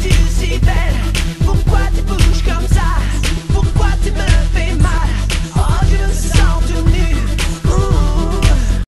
do you see that?